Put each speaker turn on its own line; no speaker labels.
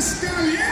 Castellano.